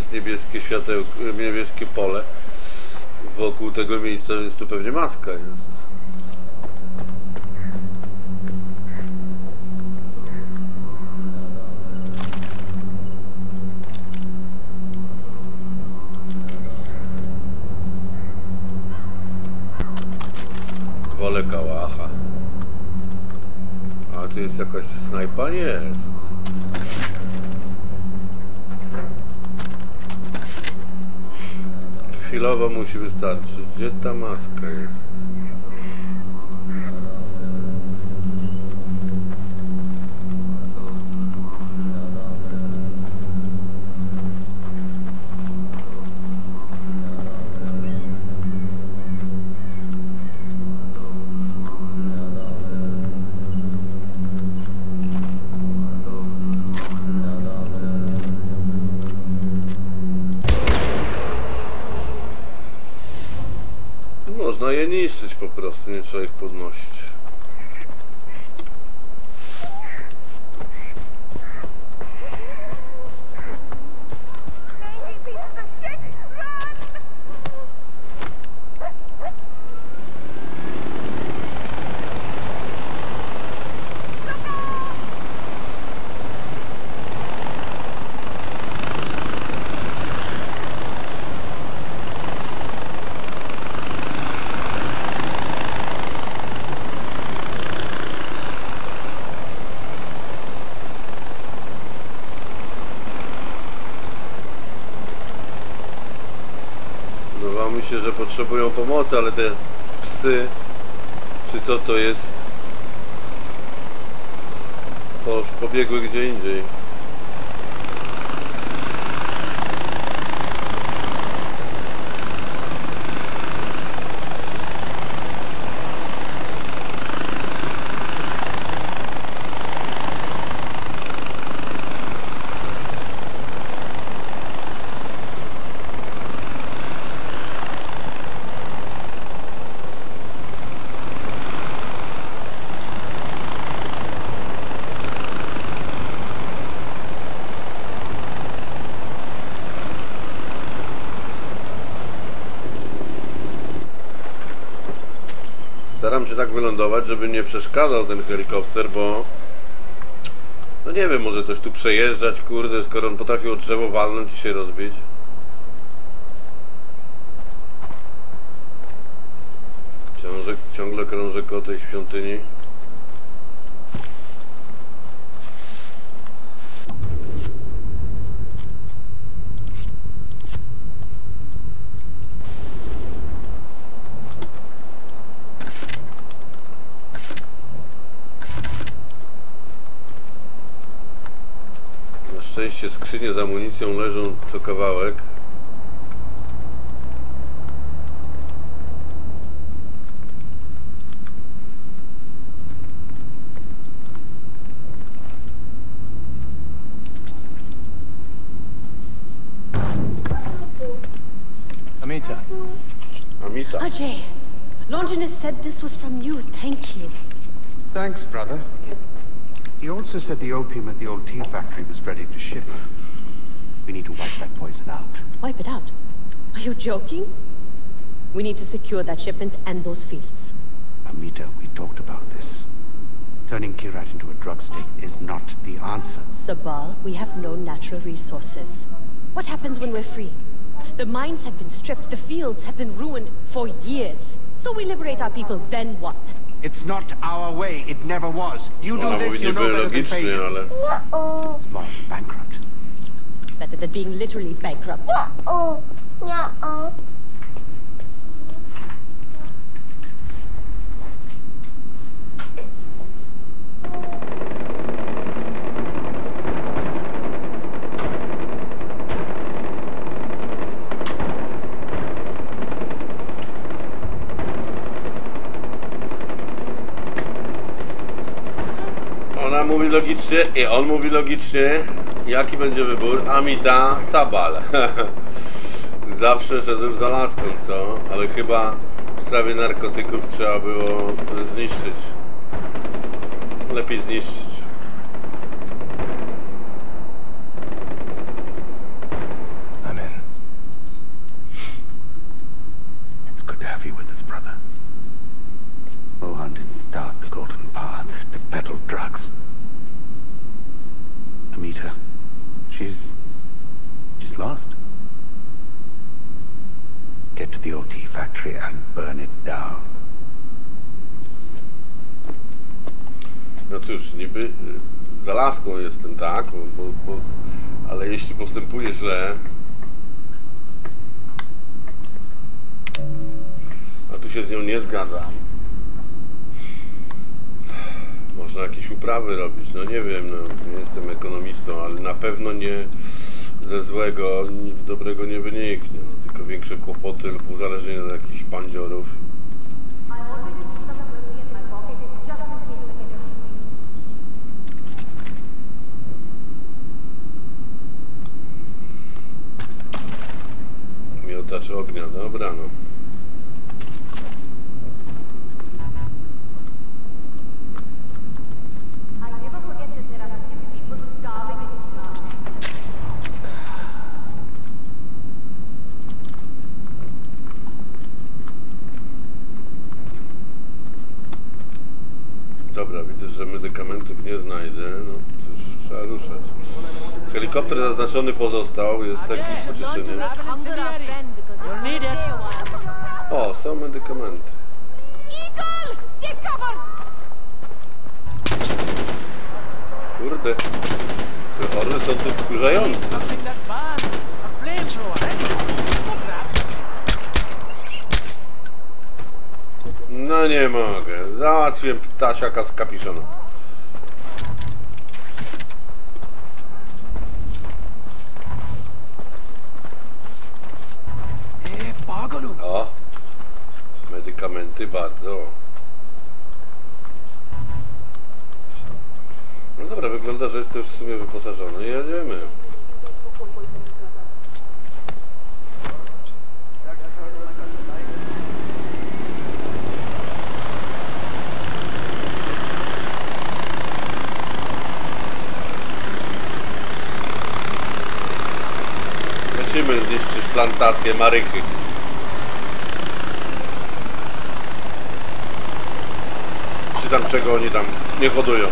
jest niebieskie światełko, niebieskie pole wokół tego miejsca, więc tu pewnie maska jest. Wolę kałacha. A tu jest jakaś snajpa? Jest. Chwilowo musi wystarczyć. Gdzie ta maska jest? Można je niszczyć po prostu, nie trzeba ich podnosić. Wydawało mi się, że potrzebują pomocy, ale te psy, czy co to jest, po, pobiegły gdzie indziej. Staram się tak wylądować, żeby nie przeszkadzał ten helikopter, bo no nie wiem, może coś tu przejeżdżać, kurde, skoro on potrafił o drzewo walnąć i się rozbić. Ciągle, ciągle krążę koło tej świątyni. Na szczęście skrzynie z amunicją leżą co kawałek. Amita, Amita. Ajay, Longinus said this was from you. Thank you. Thanks, brother. He also said the opium at the old tea factory was ready to ship. We need to wipe that poison out. Wipe it out. Are you joking? We need to secure that shipment and those fields. Amita, we talked about this. Turning Kirat into a drug state is not the answer. Sabal, we have no natural resources. What happens when we're free? The mines have been stripped, the fields have been ruined for years. So we liberate our people, then what? It's not our way. It never was. You do this, you know niby better than logicznie, pay. ale... It's more bankrupt. Better than being literally bankrupt. Oh, no. I on mówi logicznie. Jaki będzie wybór? Amita, Sabal. Zawsze szedłem za laską, co? Ale chyba w sprawie narkotyków trzeba było zniszczyć. Lepiej zniszczyć. be with us, brother. Mohan didn't start the golden path to peddle drugs. Amita, she's... she's lost. Get to the OT factory and burn it down. No cóż, niby y, za laską jestem, tak, bo, bo, bo, ale jeśli postępuję źle, a tu się z nią nie zgadzam, można jakieś uprawy robić, no nie wiem, no, nie jestem ekonomistą, ale na pewno nie ze złego nic dobrego nie wyniknie, no, tylko większe kłopoty lub uzależnienie od jakichś pandziorów. People starving in Islam. Dobra, widzę, że medykamentów nie znajdę. No cóż, trzeba ruszać. Helikopter zaznaczony pozostał, jest a while. O, są medykamenty. Kurde. Te orły są tu wkurzające. Eh? No nie mogę. Załatwiłem ptasiaka z kapiszonu. Medykamenty bardzo. No dobra, wygląda, że jestem w sumie wyposażony. Jedziemy. Lecimy zniszczyć plantację marychy. Czy tam czego oni tam nie hodują.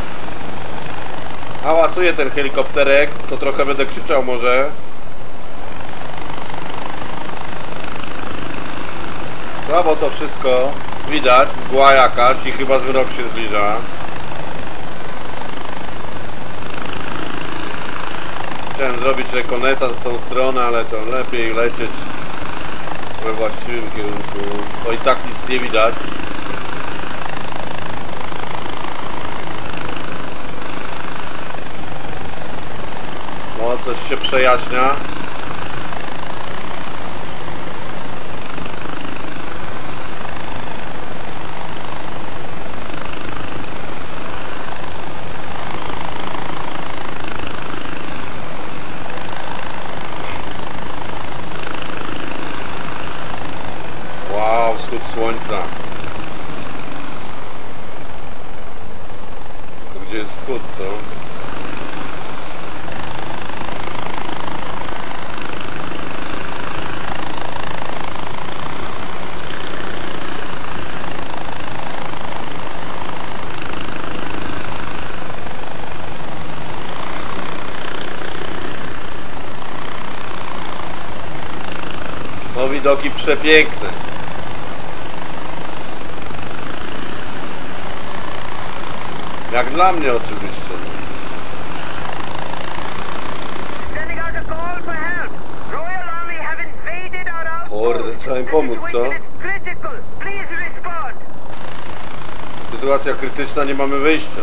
Hałasuje ten helikopterek, to trochę będę krzyczał może. Słabo to wszystko widać, mgła jakaś i chyba zmrok się zbliża. Chciałem zrobić rekonesans w tą stronę, ale to lepiej lecieć we właściwym kierunku. Bo i tak nic nie widać. O, coś się przejaśnia. Wow, wschód słońca. To gdzie jest wschód, to? No widoki przepiękne. Jak dla mnie oczywiście. Kurde, trzeba im pomóc, co? Sytuacja krytyczna, nie mamy wyjścia.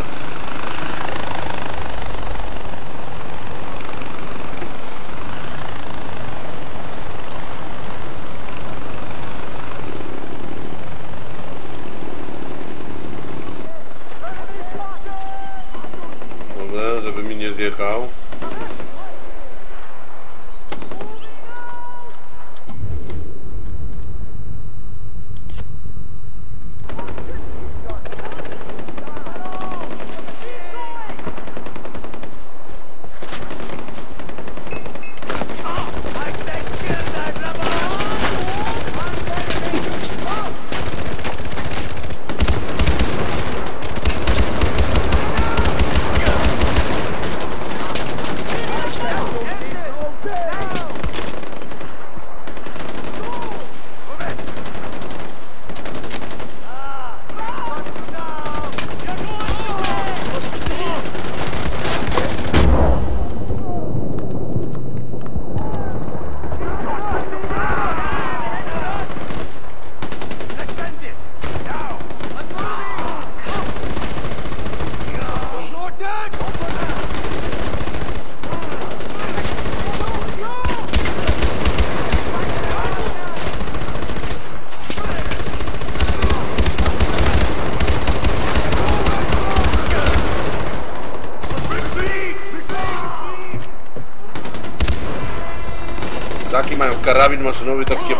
किताब मसनूब तब के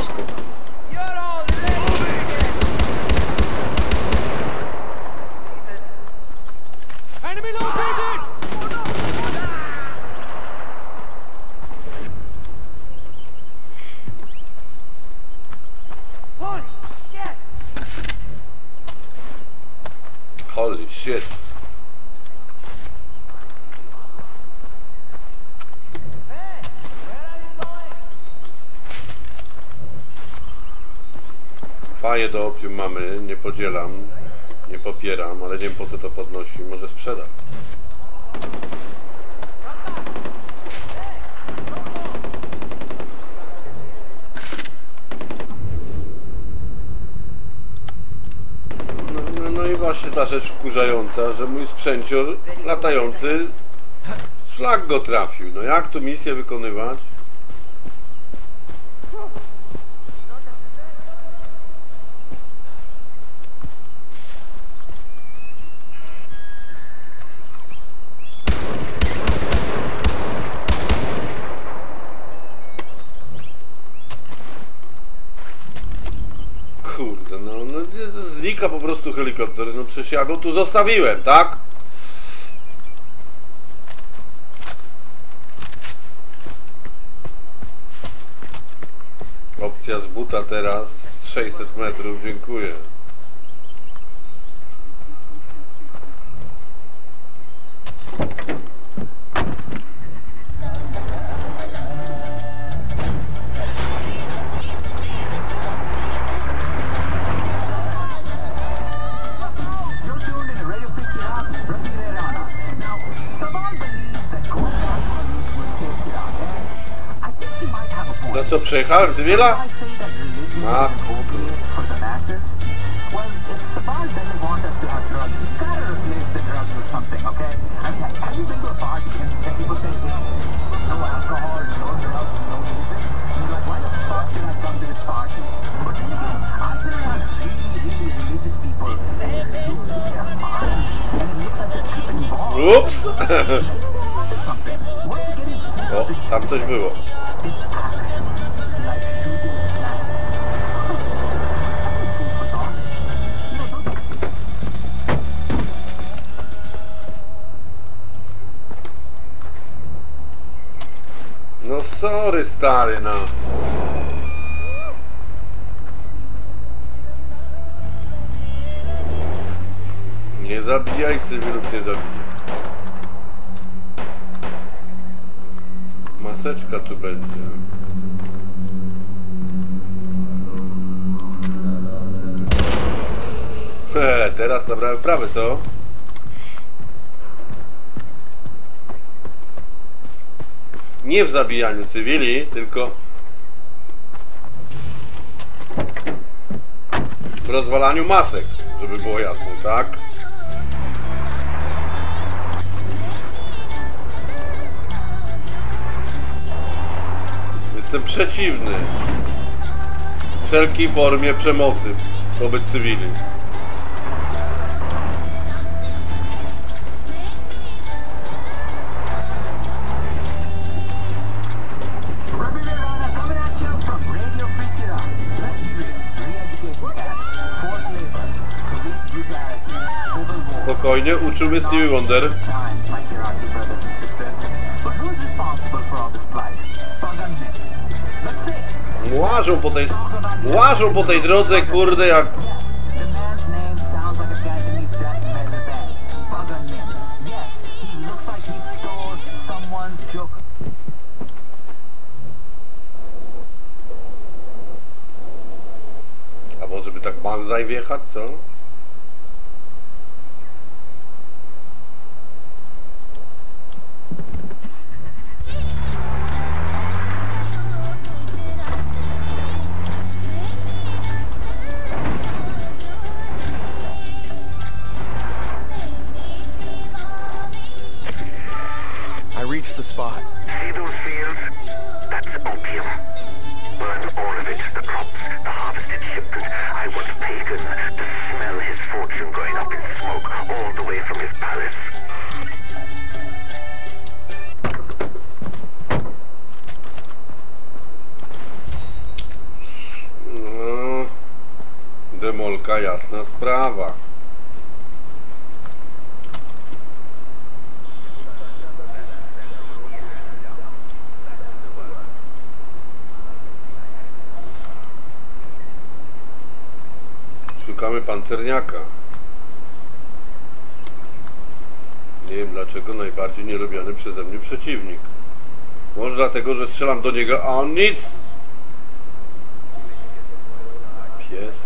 Do opium mamy, nie podzielam, nie popieram, ale nie wiem po co to podnosi, może sprzeda. No, no, no i właśnie ta rzecz wkurzająca, że mój sprzęcior latający szlak go trafił. No jak tu misję wykonywać? Kurde, no, no prostu helikopter. No przecież ja go tu zostawiłem, tak? Opcja z buta teraz 600 metrów, dziękuję. They're tripping balls. Ups! Something. What you're getting O, tam coś było. Sorry stary, no. Nie zabijaj cywilów, nie zabijaj. Maseczka tu będzie. He, teraz nabrałem prawy, co? Nie w zabijaniu cywili, tylko w rozwalaniu masek, żeby było jasne, tak? Jestem przeciwny wszelkiej formie przemocy wobec cywili. Pagan men. Let's say. Łażą po tej... Łażą po tej drodze, kurde, jak... A może by tak banzai wjechać, co? Dlaczego najbardziej nielubiany przeze mnie przeciwnik. Może dlatego, że strzelam do niego, a on nic. Pies.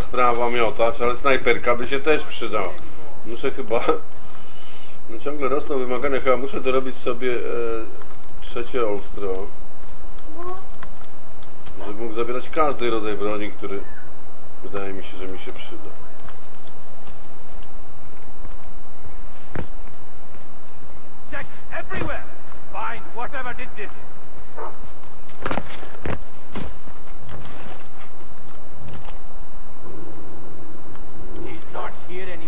Sprawa miotacz, ale snajperka by się też przydała. Muszę chyba... No ciągle rosną wymagania, chyba muszę dorobić sobie e, trzecie ostro. Żeby mógł zabierać każdy rodzaj broni, który wydaje mi się, że mi się przyda. Check everywhere. Find whatever did this. here and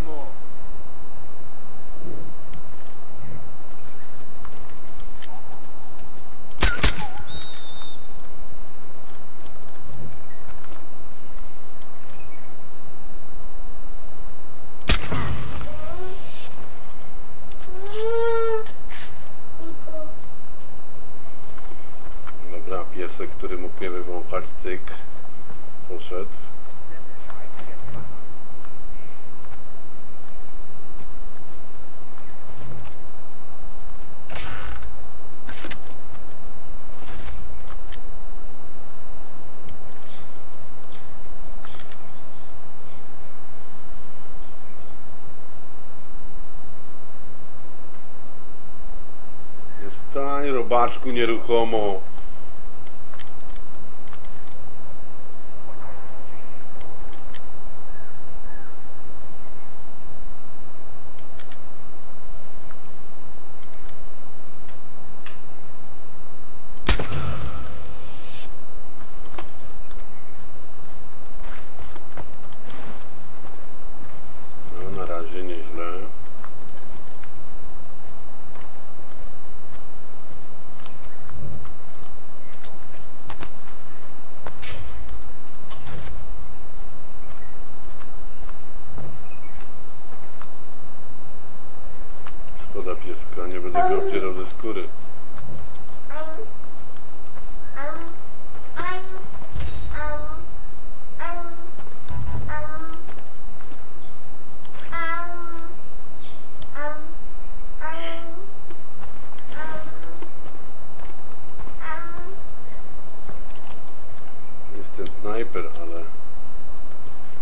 Robaczku, nieruchomo. Snajper, ale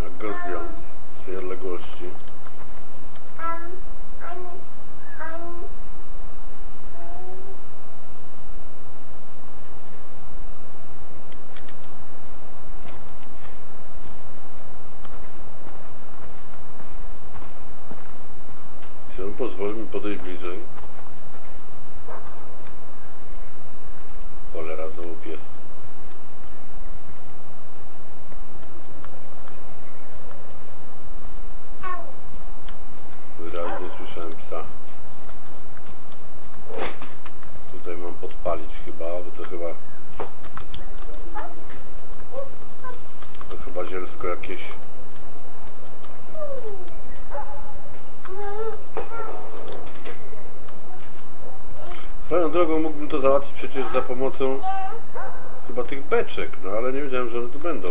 jak go zdjąć z tej odległości? Pozwoli mi podejść bliżej? Mam podpalić chyba, bo to chyba... To chyba zielsko jakieś... Swoją drogą mógłbym to załatwić przecież za pomocą chyba tych beczek, no ale nie wiedziałem, że one tu będą.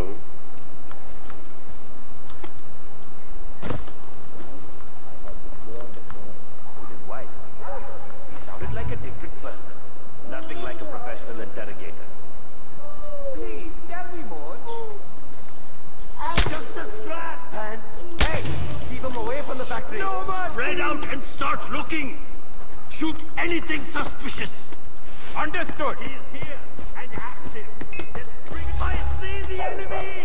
Looking. Shoot anything suspicious. Understood. He is here and active. Let's bring I see the enemy.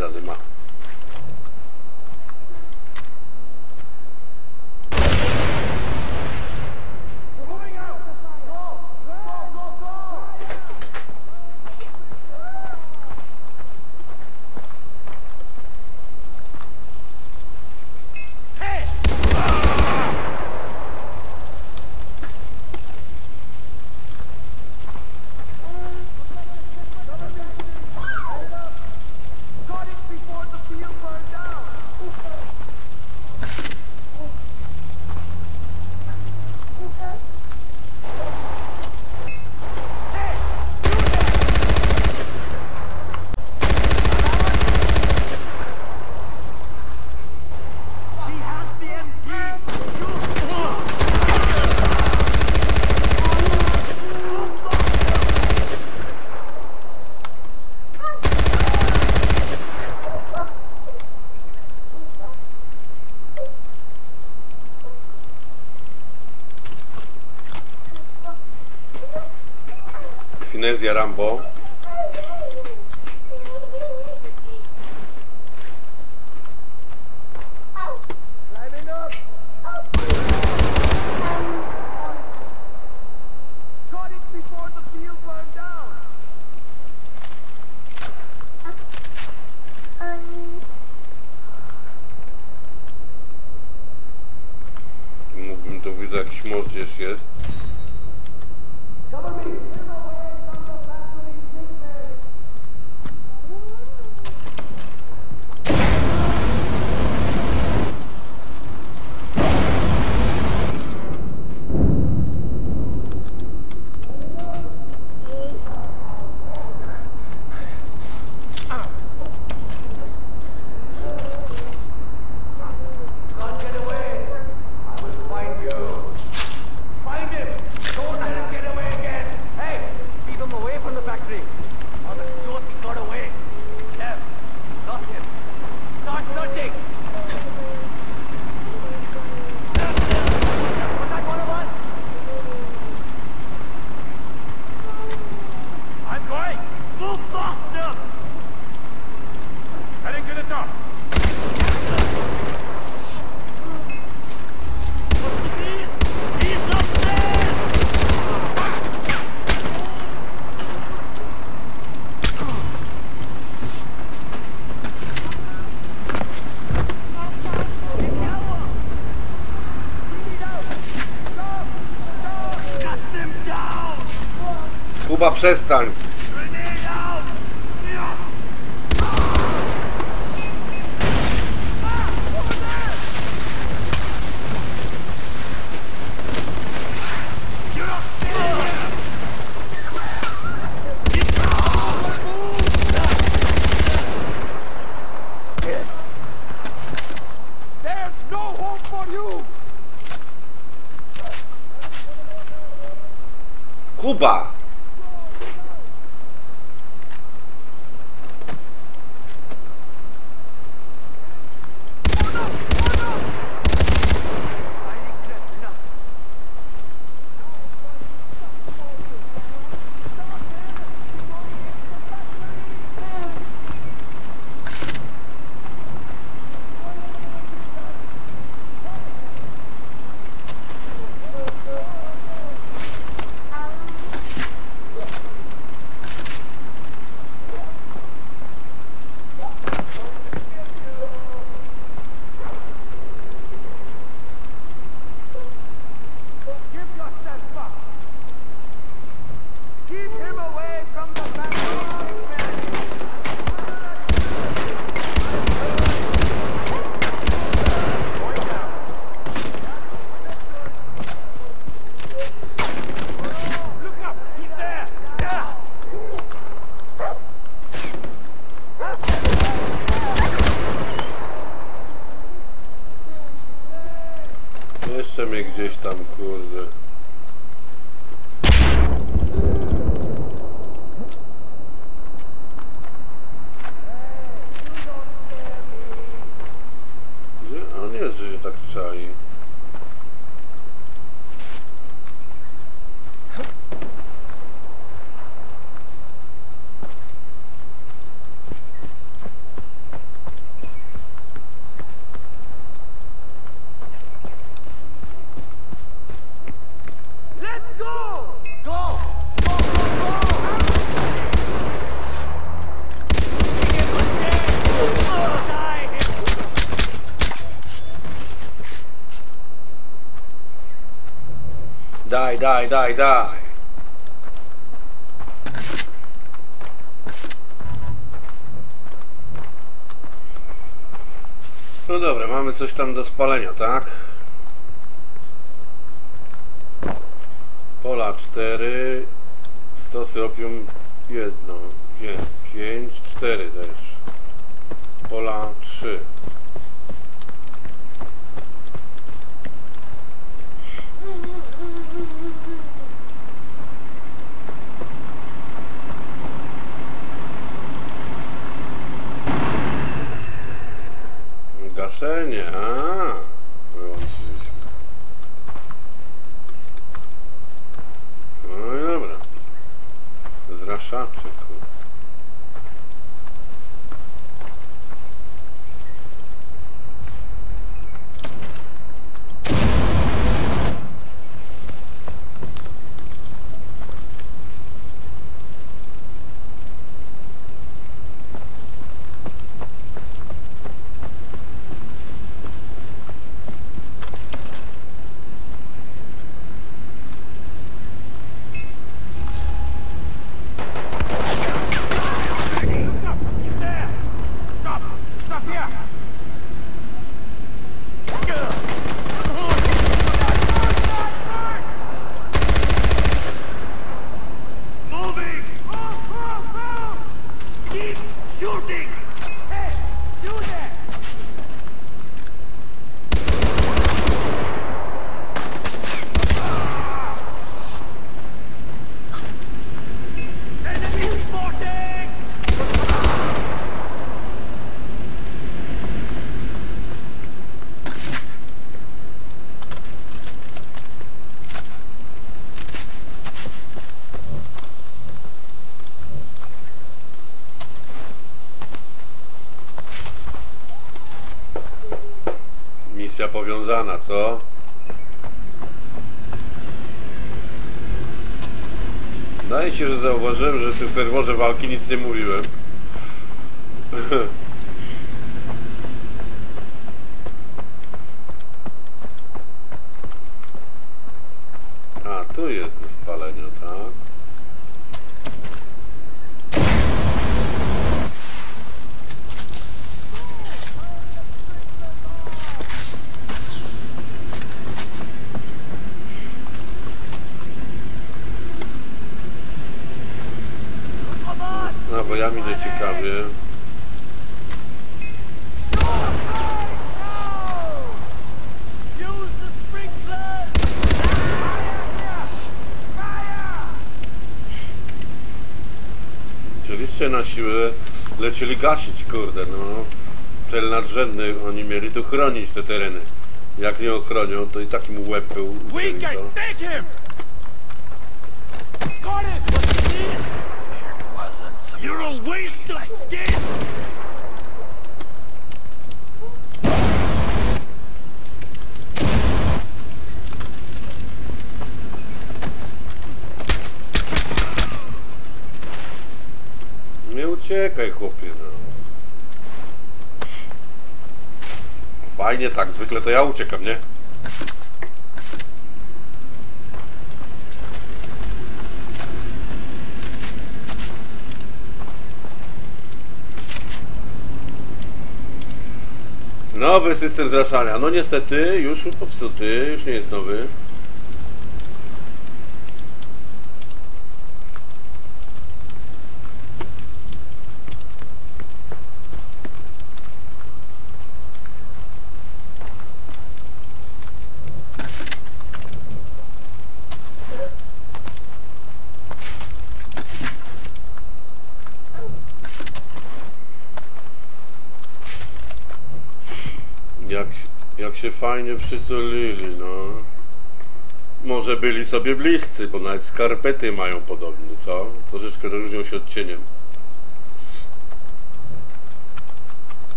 Ale rady burned down. Mógłbym to widzę, jakiś most gdzieś jest. przestań. Cuba. Jeszcze mnie gdzieś tam, kurde. Gdzie? On jest, że się tak czai. Let's go! Go! Go, go, go! Daj, daj. No dobra, mamy coś tam do spalenia, tak? Pola 4, stosy opium 1, 5, 4 też. Pola 3. Gaszenie, a wyłączyliśmy. No i dobra. Zraszacze, kur- powiązana, co? Wydaje się, że zauważyłem, że w tym ferworze walki nic nie mówiłem. A, tu jest do spalenia, tak? konwojami nieciekawie. Use the sprinklers! Oczywiście na siłę lecieli gasić, kurde, no. Cel nadrzędny, oni mieli tu chronić te tereny. Jak nie ochronią, to i takim łeb był? You're a waste of skin! Nie uciekaj, chłopie, no. Fajnie tak, zwykle to ja uciekam, nie? Nowy system zraszania. No niestety, już popsuty, już nie jest nowy. Jak, jak się fajnie przytulili, no. Może byli sobie bliscy, bo nawet skarpety mają podobne, co? Troszeczkę różnią się odcieniem.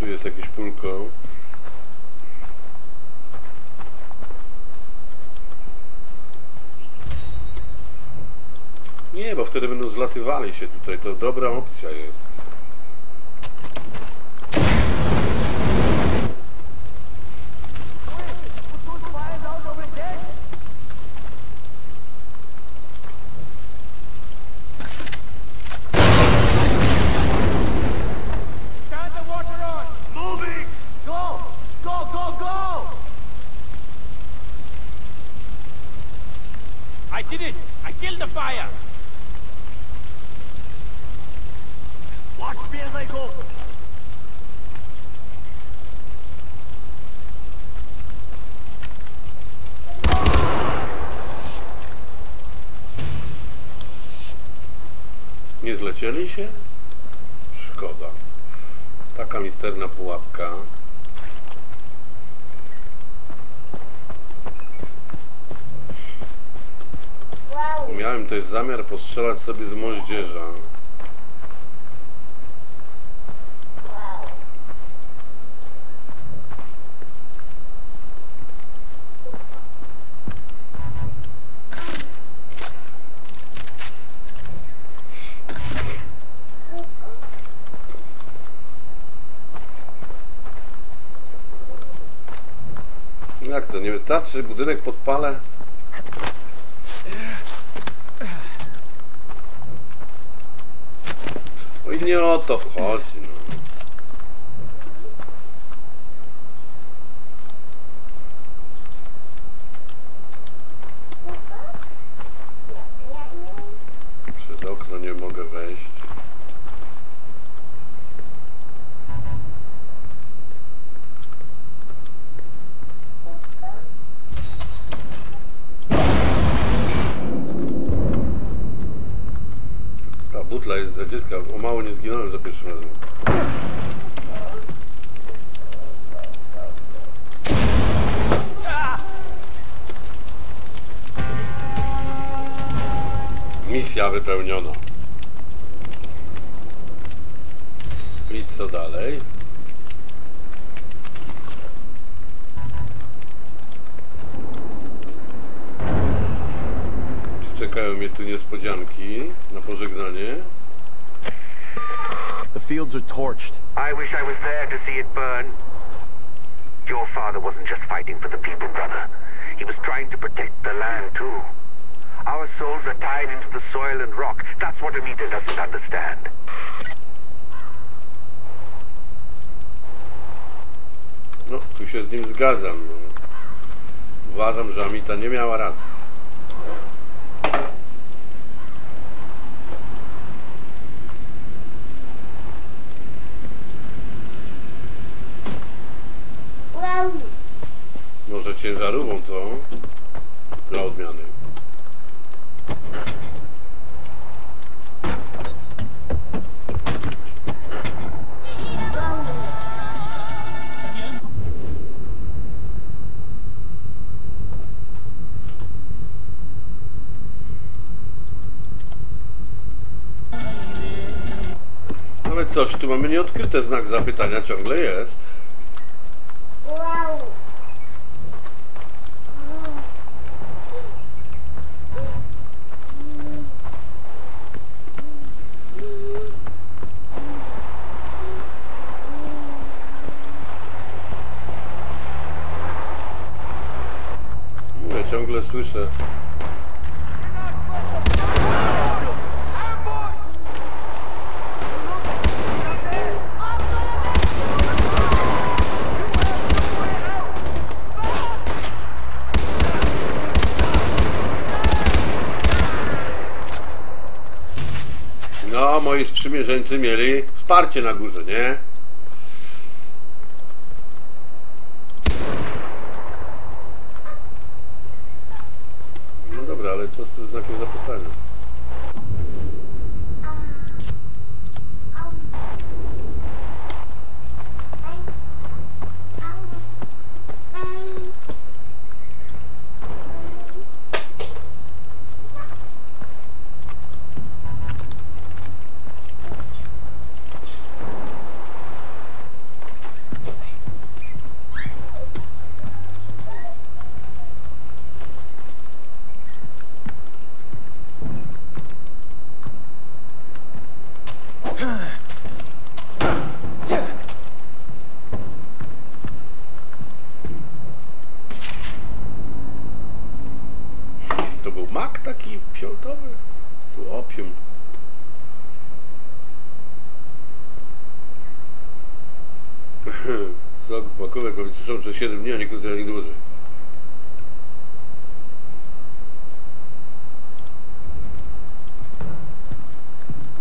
Tu jest jakieś pulko. Nie, bo wtedy będą zlatywali się tutaj. To dobra opcja jest. I did it! I killed the fire! I go! Nie zlecieli się? Szkoda. Taka misterna pułapka. Miałem też zamiar postrzelać sobie z moździerza. Jak to, nie wystarczy? Budynek podpalę? Oj, nie o to chodzi, no. Przez okno nie mogę wejść. Ta butla jest dla dziecka. O mało nie zginąłem za pierwszym razem. Misja Anita doesn't understand. No, tu się z nim zgadzam. No. Uważam, że Amita nie miała racji. Może ciężarową co? Dla odmiany. Coś tu mamy nieodkryte. Znak zapytania ciągle jest. Wow. Ciągle słyszę. No, moi sprzymierzeńcy mieli wsparcie na górze, nie? No dobra, ale co z tym znakiem zapytania? To był mak taki fioletowy? Tu opium. Sok z makówek owysuszą przez 7 dni, a niektórzy ani dłużej.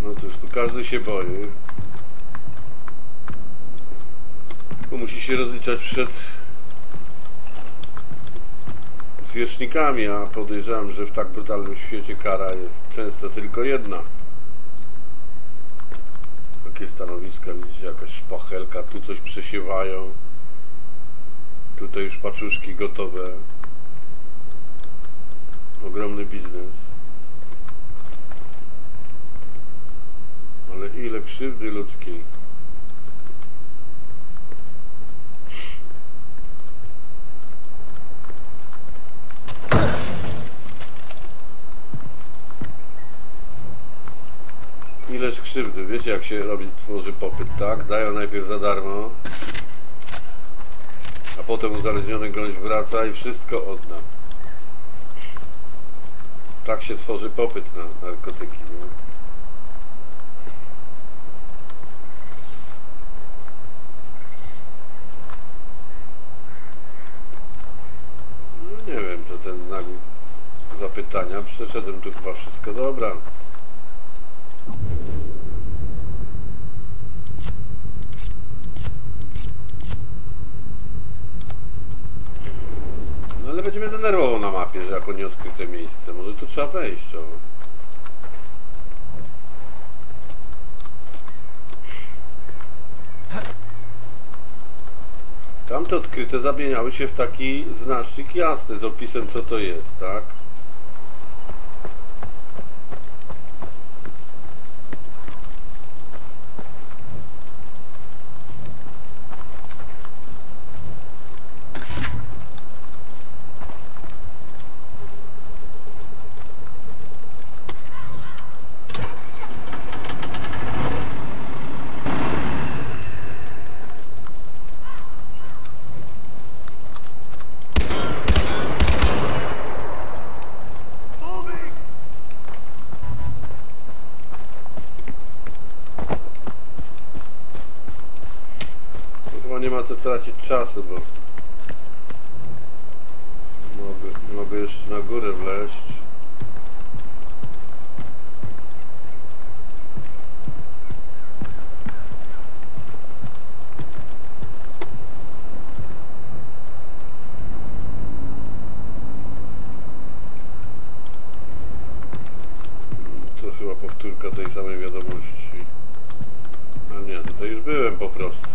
No cóż, tu każdy się boi. Bo musi się rozliczać przed zwierzchnikami, a podejrzewam, że w tak brutalnym świecie kara jest często tylko jedna. Takie stanowiska, widzicie, jakaś szpachelka, tu coś przesiewają. Tutaj już paczuszki gotowe. Ogromny biznes. Ale ile krzywdy ludzkiej. Ileż krzywdy. Wiecie jak się robi, tworzy popyt, tak? Dają najpierw za darmo, a potem uzależniony gość wraca i wszystko odda. Tak się tworzy popyt na narkotyki. Nie? No nie wiem, co ten znak zapytania. Przeszedłem tu chyba wszystko dobra. Ale będzie mnie denerwował na mapie, że jako nieodkryte miejsce. Może tu trzeba wejść, o. Tamte odkryte zamieniały się w taki znacznik jasny z opisem co to jest, tak? Ma co tracić czasu, bo mogę, mogę jeszcze na górę wleźć. To chyba powtórka tej samej wiadomości. A nie, tutaj już byłem po prostu.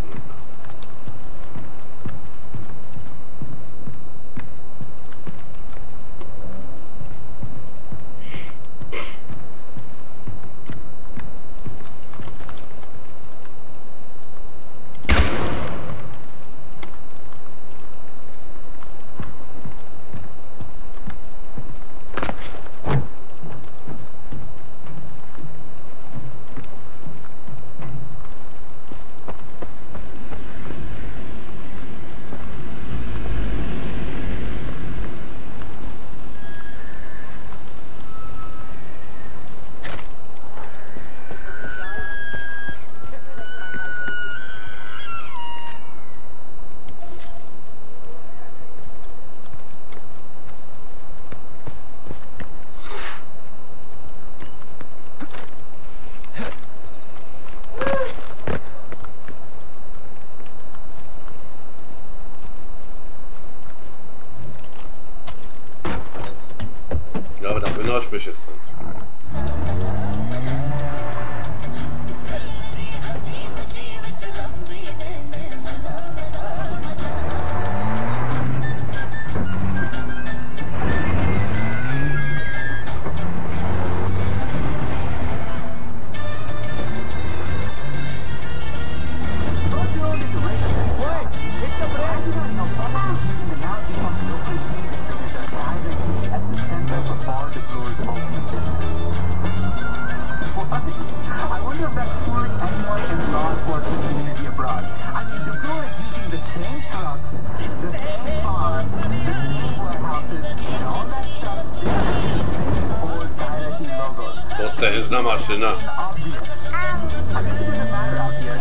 Dobra, wynośmy here.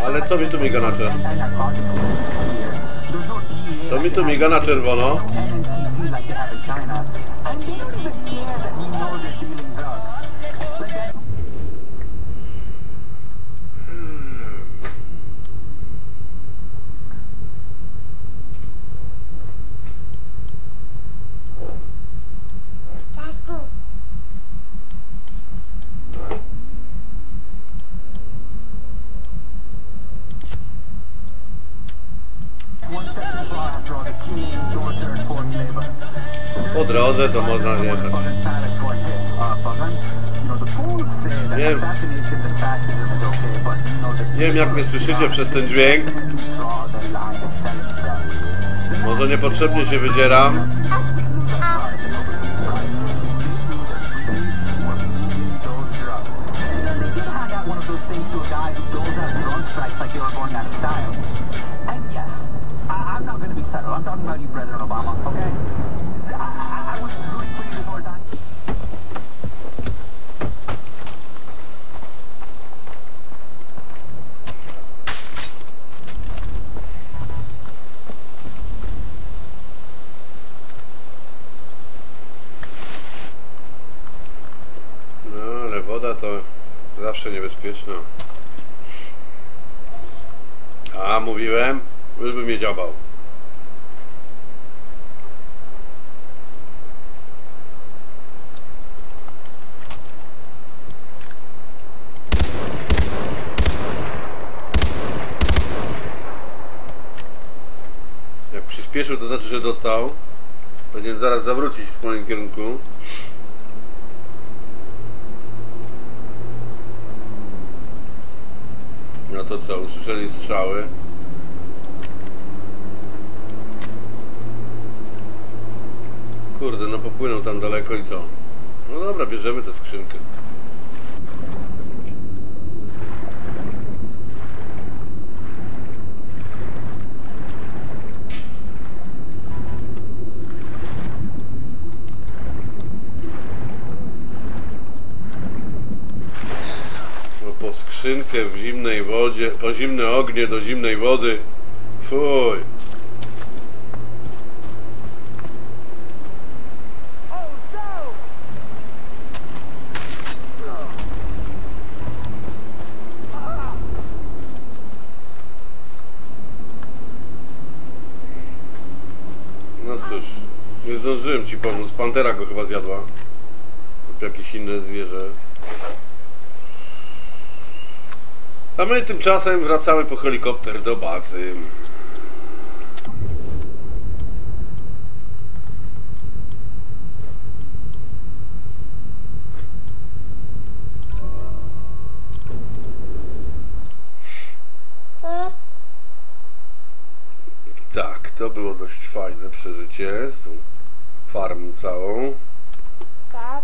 Ale co mi tu miga na czerwono? No Co mi tu miga na czerwono? Po drodze to można jechać. Nie Nie wiem jak mnie słyszycie przez ten dźwięk. Może niepotrzebnie się wydzieram. Niebezpieczna. A mówiłem, już by mnie dziabał. Jak przyspieszył, to znaczy, że dostał. Powinien zaraz zawrócić w moim kierunku. No to co, usłyszeli strzały. Kurde, no popłynął tam daleko i co? No dobra, bierzemy tę skrzynkę. Po skrzynkę w zimnej wodzie, po zimne ognie do zimnej wody Fuj. No cóż, nie zdążyłem ci pomóc. Pantera go chyba zjadła. Lub jakieś inne zwierzę. A my tymczasem wracamy po helikopter do bazy. Tak, to było dość fajne przeżycie z tą farmą całą. Tak.